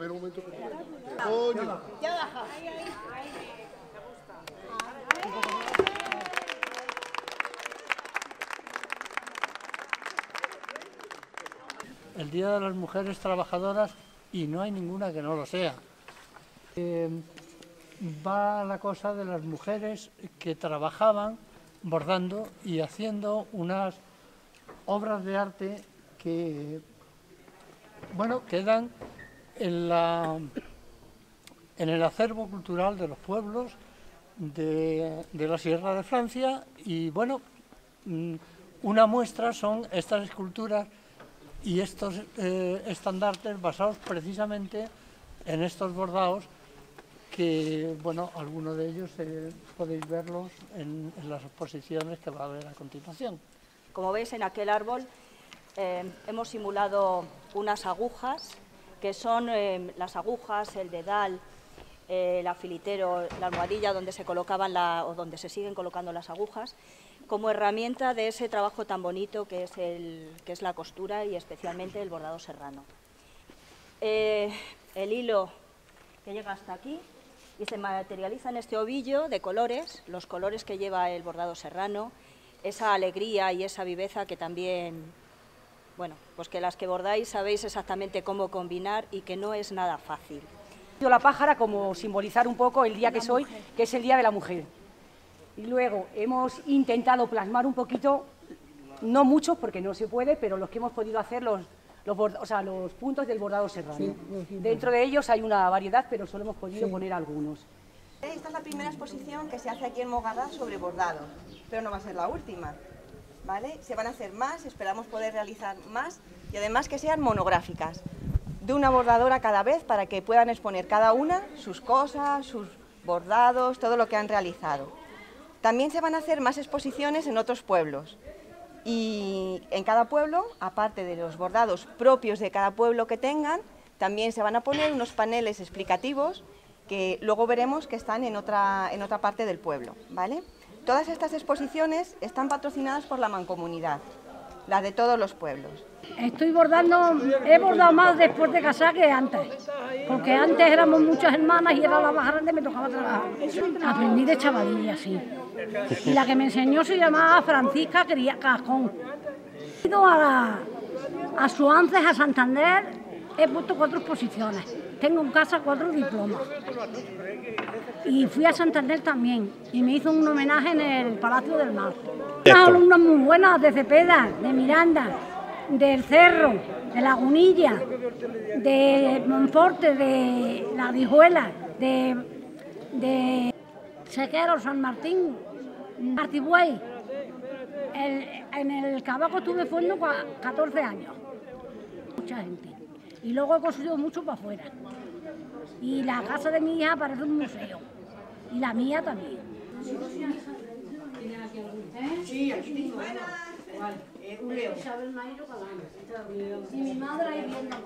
ver, un momento. que te- Coño. Ya baja. el Día de las Mujeres Trabajadoras y no hay ninguna que no lo sea. Eh, va la cosa de las mujeres que trabajaban bordando y haciendo unas obras de arte que, bueno, quedan en, el acervo cultural de los pueblos de, la Sierra de Francia y, bueno, mm, una muestra son estas esculturas y estos eh, estandartes basados precisamente en estos bordados que, bueno, algunos de ellos eh, podéis verlos en, en las exposiciones que va a haber a continuación. Como veis en aquel árbol eh, hemos simulado unas agujas que son eh, las agujas, el dedal, eh, el afilitero, la almohadilla donde se colocaban la, o donde se siguen colocando las agujas, como herramienta de ese trabajo tan bonito que es, el, que es la costura y especialmente el bordado serrano. Eh, el hilo que llega hasta aquí y se materializa en este ovillo de colores, los colores que lleva el bordado serrano, esa alegría y esa viveza que también, bueno, pues que las que bordáis sabéis exactamente cómo combinar y que no es nada fácil. la pájara como simbolizar un poco el día que soy, que es el Día de la Mujer. Y luego hemos intentado plasmar un poquito, no muchos porque no se puede, pero los que hemos podido hacer los, los, borda- o sea, los puntos del bordado serrano. Dentro de ellos hay una variedad, pero solo hemos podido poner algunos. Esta es la primera exposición que se hace aquí en Mogarra sobre bordado, pero no va a ser la última. Se van a hacer más, esperamos poder realizar más y además que sean monográficas, de una bordadora cada vez para que puedan exponer cada una sus cosas, sus bordados, todo lo que han realizado. También se van a hacer más exposiciones en otros pueblos. Y en cada pueblo, aparte de los bordados propios de cada pueblo que tengan, también se van a poner unos paneles explicativos que luego veremos que están en otra, en otra parte del pueblo. ¿vale? Todas estas exposiciones están patrocinadas por la Mancomunidad, las de todos los pueblos. Estoy bordando, he bordado más después de casar que antes, porque antes éramos muchas hermanas y era la más grande me tocaba trabajar. Aprendí de chavalilla, sí. Y la que me enseñó se llamaba Francisca Cría Cajón. He ido a, a Suances, a Santander, he puesto cuatro exposiciones. Tengo en casa cuatro diplomas. Y fui a Santander también y me hizo un homenaje en el Palacio del Mar. Unas alumnas muy buenas de Cepeda, de Miranda, del Cerro, de Lagunilla, de Monforte, de La Dijuela, de, de Sequero, San Martín, Martibuey. El- en el Cabaco estuve fuendo cua- 14 años. Mucha gente. Y luego he construido mucho para afuera. Y la casa de mi hija parece un museo. Y la mía también. Sí, aquí tengo. un león. Y mi madre ahí viendo.